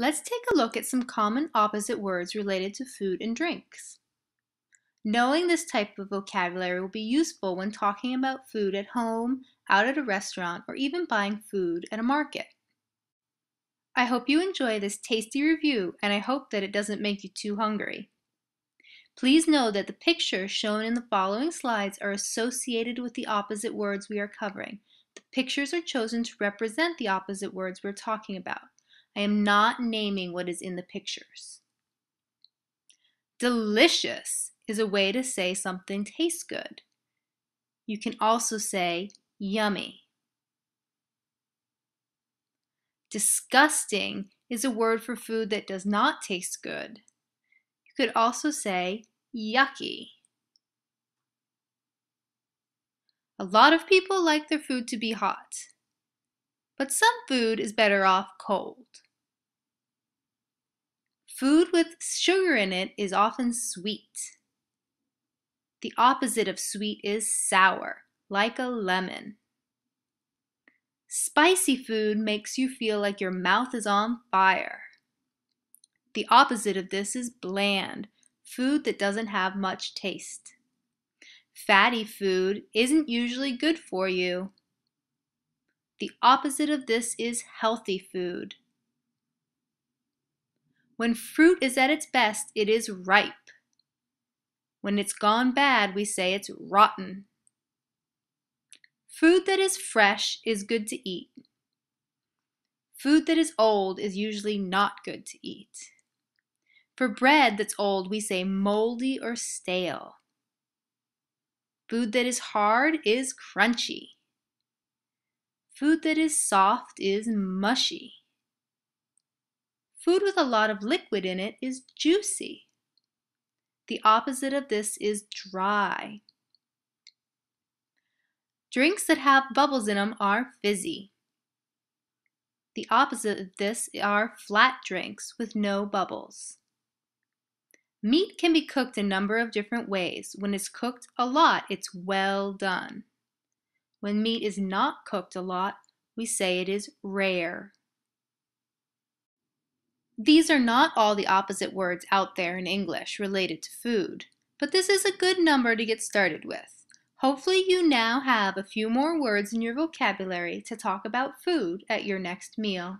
Let's take a look at some common opposite words related to food and drinks. Knowing this type of vocabulary will be useful when talking about food at home, out at a restaurant, or even buying food at a market. I hope you enjoy this tasty review and I hope that it doesn't make you too hungry. Please know that the pictures shown in the following slides are associated with the opposite words we are covering. The pictures are chosen to represent the opposite words we're talking about. I am not naming what is in the pictures. Delicious is a way to say something tastes good. You can also say yummy. Disgusting is a word for food that does not taste good. You could also say yucky. A lot of people like their food to be hot, but some food is better off cold. Food with sugar in it is often sweet. The opposite of sweet is sour, like a lemon. Spicy food makes you feel like your mouth is on fire. The opposite of this is bland, food that doesn't have much taste. Fatty food isn't usually good for you. The opposite of this is healthy food. When fruit is at its best, it is ripe. When it's gone bad, we say it's rotten. Food that is fresh is good to eat. Food that is old is usually not good to eat. For bread that's old, we say moldy or stale. Food that is hard is crunchy. Food that is soft is mushy. Food with a lot of liquid in it is juicy. The opposite of this is dry. Drinks that have bubbles in them are fizzy. The opposite of this are flat drinks with no bubbles. Meat can be cooked a number of different ways. When it's cooked a lot, it's well done. When meat is not cooked a lot, we say it is rare. These are not all the opposite words out there in English related to food, but this is a good number to get started with. Hopefully you now have a few more words in your vocabulary to talk about food at your next meal.